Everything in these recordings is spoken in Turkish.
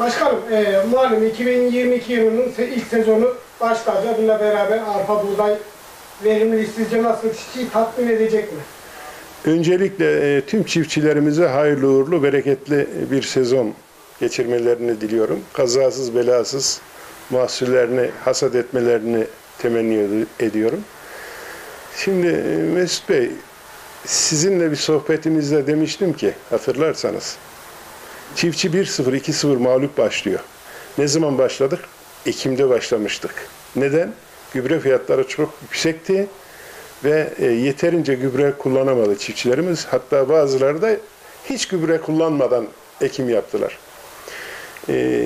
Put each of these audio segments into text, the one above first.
Başkanım, e, malum 2022 yılının ilk sezonu başladı. Bununla beraber arpa buğday verimli sizce nasıl çiftçiyi tatmin edecek mi? Öncelikle e, tüm çiftçilerimize hayırlı uğurlu, bereketli bir sezon geçirmelerini diliyorum. Kazasız belasız mahsullerini hasat etmelerini temenni ed- ediyorum. Şimdi e, Mesut Bey, sizinle bir sohbetimizde demiştim ki hatırlarsanız çiftçi 1-0, 2-0 mağlup başlıyor. Ne zaman başladık? Ekim'de başlamıştık. Neden? Gübre fiyatları çok yüksekti ve e, yeterince gübre kullanamadı çiftçilerimiz. Hatta bazıları da hiç gübre kullanmadan ekim yaptılar. E,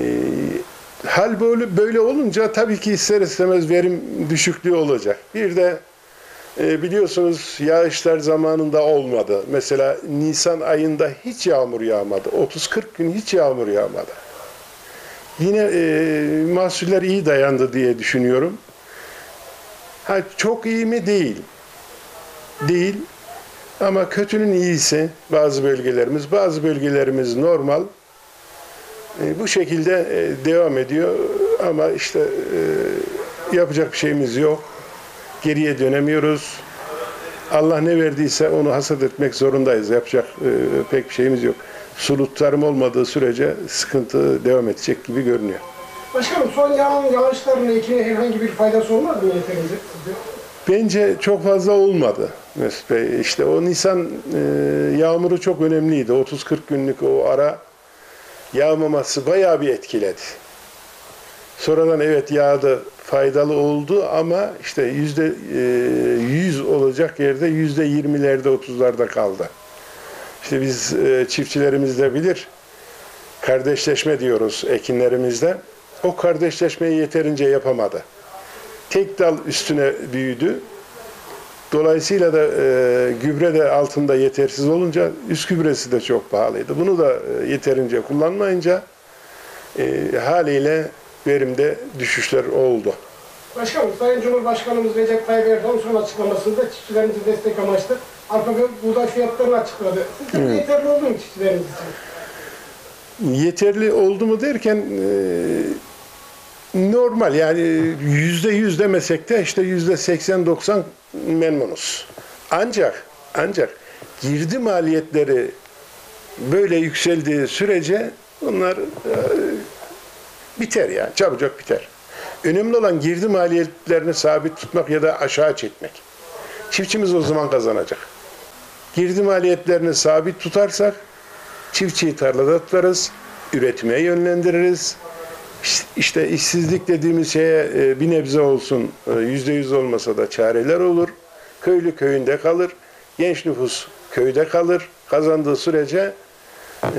hal böyle böyle olunca tabii ki ister istemez verim düşüklüğü olacak. Bir de e, biliyorsunuz yağışlar zamanında olmadı. Mesela Nisan ayında hiç yağmur yağmadı. 30-40 gün hiç yağmur yağmadı. Yine e, mahsuller iyi dayandı diye düşünüyorum. Ha, çok iyi mi? Değil. Değil. Ama kötünün iyisi bazı bölgelerimiz, bazı bölgelerimiz normal. E, bu şekilde e, devam ediyor ama işte e, yapacak bir şeyimiz yok. Geriye dönemiyoruz. Allah ne verdiyse onu hasat etmek zorundayız. Yapacak e, pek bir şeyimiz yok. Sulu tarım olmadığı sürece sıkıntı devam edecek gibi görünüyor. Başkanım son yağan yağışların ekine herhangi bir faydası olmaz mı yeterince? Bence çok fazla olmadı Mesut Bey. İşte o Nisan e, yağmuru çok önemliydi. 30-40 günlük o ara yağmaması bayağı bir etkiledi. Sonradan evet yağdı, faydalı oldu ama işte yüzde e, 100 olacak yerde yüzde 20'lerde 30'larda kaldı. İşte biz e, çiftçilerimiz de bilir, kardeşleşme diyoruz ekinlerimizde. O kardeşleşmeyi yeterince yapamadı. Tek dal üstüne büyüdü. Dolayısıyla da e, gübre de altında yetersiz olunca üst gübresi de çok pahalıydı. Bunu da e, yeterince kullanmayınca e, haliyle verimde düşüşler oldu. Başkanım, Sayın Cumhurbaşkanımız Recep Tayyip Erdoğan son açıklamasında çiftçilerimizi destek amaçlı arpa ve buğday fiyatlarını açıkladı. Sizce bu yeterli oldu mu çiftçilerimiz için? Yeterli oldu mu derken e, normal yani yüzde yüz demesek de işte yüzde seksen doksan memnunuz. Ancak ancak girdi maliyetleri böyle yükseldiği sürece bunlar e, biter yani çabucak biter. Önemli olan girdi maliyetlerini sabit tutmak ya da aşağı çekmek. Çiftçimiz o zaman kazanacak. Girdi maliyetlerini sabit tutarsak çiftçiyi tarlada tutarız, üretime yönlendiririz. İşte işsizlik dediğimiz şeye e, bir nebze olsun, e, yüzde yüz olmasa da çareler olur. Köylü köyünde kalır, genç nüfus köyde kalır. Kazandığı sürece e,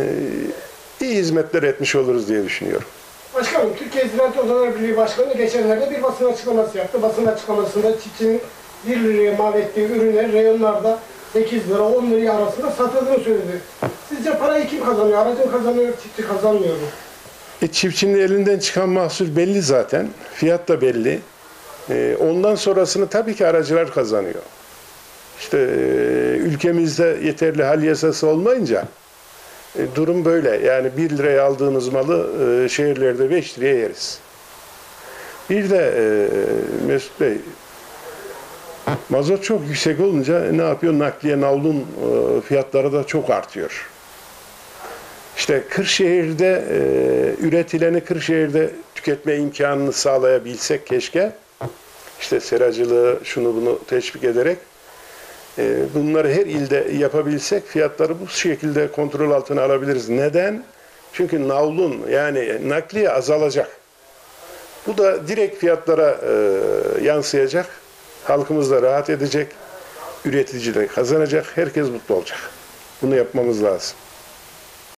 iyi hizmetler etmiş oluruz diye düşünüyorum. Başkanım, Türkiye Ziraat Odaları Birliği Başkanı geçenlerde bir basın açıklaması yaptı. Basın açıklamasında çiftçinin 1 liraya mal ettiği ürünler reyonlarda 8 lira, 10 liraya arasında satıldığını söyledi. Sizce parayı kim kazanıyor? Aracın kazanıyor, çiftçi kazanmıyor mu? E, çiftçinin elinden çıkan mahsul belli zaten. Fiyat da belli. E, ondan sonrasını tabii ki aracılar kazanıyor. İşte e, ülkemizde yeterli hal yasası olmayınca durum böyle. Yani 1 liraya aldığınız malı e, şehirlerde 5 liraya yeriz. Bir de e, Mesut Bey mazot çok yüksek olunca ne yapıyor? Nakliye navlun e, fiyatları da çok artıyor. İşte Kırşehir'de e, üretileni Kırşehir'de tüketme imkanını sağlayabilsek keşke. İşte seracılığı şunu bunu teşvik ederek e, bunları her ilde yapabilsek fiyatları bu şekilde kontrol altına alabiliriz. Neden? Çünkü navlun yani nakliye azalacak. Bu da direkt fiyatlara e, yansıyacak. Halkımız da rahat edecek. Üretici de kazanacak. Herkes mutlu olacak. Bunu yapmamız lazım.